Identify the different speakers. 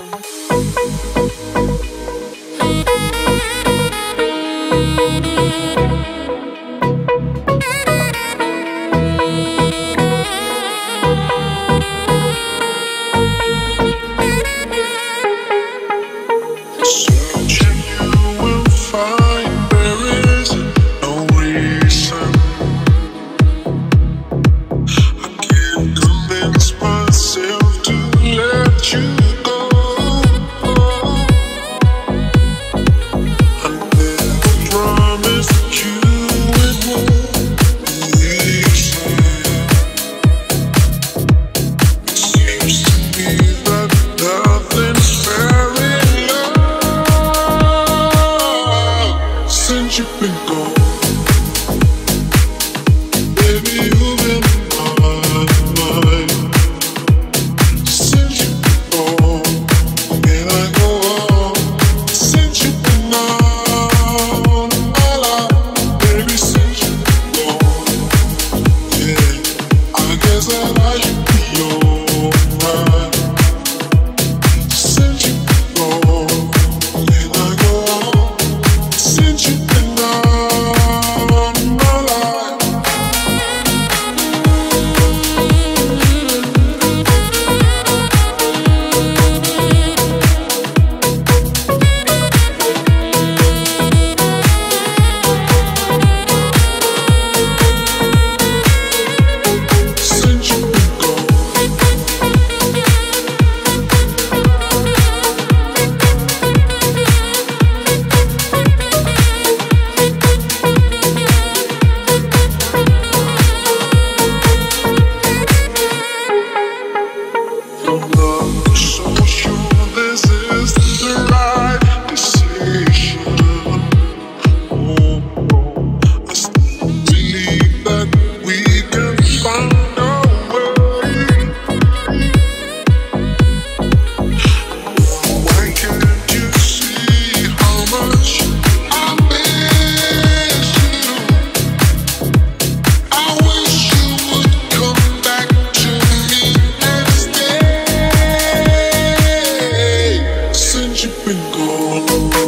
Speaker 1: from the go.